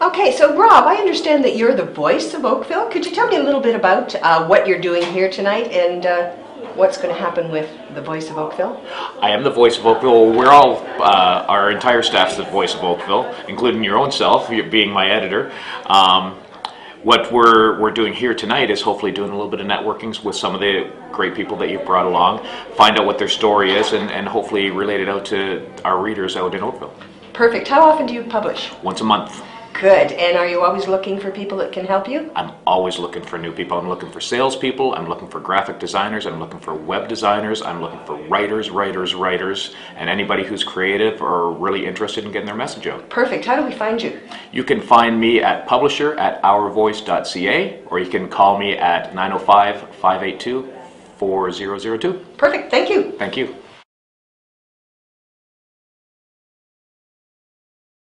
Okay, so Rob, I understand that you're the voice of Oakville. Could you tell me a little bit about uh, what you're doing here tonight and uh, what's going to happen with the voice of Oakville? I am the voice of Oakville. We're all, uh, our entire staff's the voice of Oakville, including your own self, being my editor. Um, what we're, we're doing here tonight is hopefully doing a little bit of networkings with some of the great people that you've brought along, find out what their story is, and, and hopefully relate it out to our readers out in Oakville. Perfect. How often do you publish? Once a month. Good. And are you always looking for people that can help you? I'm always looking for new people. I'm looking for salespeople. I'm looking for graphic designers. I'm looking for web designers. I'm looking for writers, writers, writers, and anybody who's creative or really interested in getting their message out. Perfect. How do we find you? You can find me at publisher at ourvoice.ca or you can call me at 905 582 4002. Perfect. Thank you. Thank you.